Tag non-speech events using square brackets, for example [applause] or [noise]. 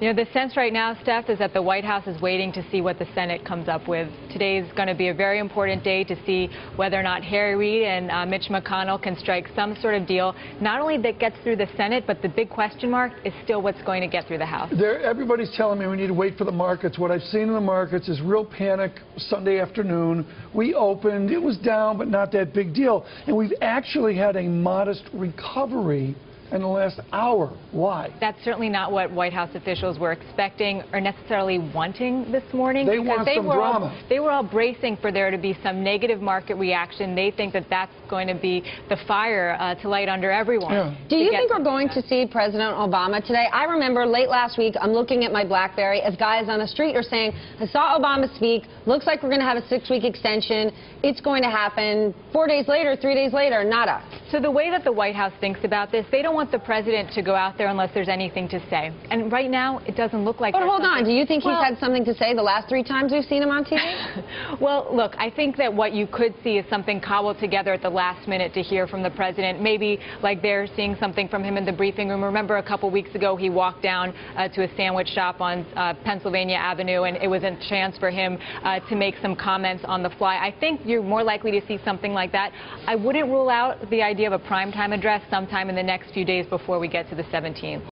You know, the sense right now, Steph, is that the White House is waiting to see what the Senate comes up with. Today is going to be a very important day to see whether or not Harry Reid and uh, Mitch McConnell can strike some sort of deal, not only that gets through the Senate, but the big question mark is still what's going to get through the House. There, everybody's telling me we need to wait for the markets. What I've seen in the markets is real panic Sunday afternoon. We opened, it was down, but not that big deal. And we've actually had a modest recovery in the last hour. Why? That's certainly not what White House officials were expecting or necessarily wanting this morning. They want they some were drama. All, they were all bracing for there to be some negative market reaction. They think that that's going to be the fire uh, to light under everyone. Yeah. Do you think we're going to see President Obama today? I remember late last week, I'm looking at my BlackBerry as guys on the street are saying, I saw Obama speak, looks like we're going to have a six-week extension, it's going to happen. Four days later, three days later, nada. So the way that the White House thinks about this, they don't want the president to go out there unless there's anything to say. And right now, it doesn't look like But hold on, do you think Well- he's had something to say the last three times we've seen him on TV? [laughs] Well, look, I think that what you could see is something cobbled together at the last minute to hear from the president. Maybe like they're seeing something from him in the briefing room. Remember a couple weeks ago he walked down uh, to a sandwich shop on uh, Pennsylvania Avenue and it was a chance for him uh, to make some comments on the fly. I think you're more likely to see something like that. I wouldn't rule out the idea of a primetime address sometime in the next few days before we get to the 17th.